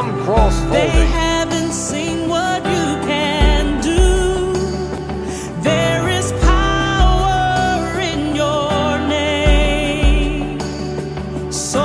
I'm cross-folding. They haven't seen what you can do. There is power in your name. So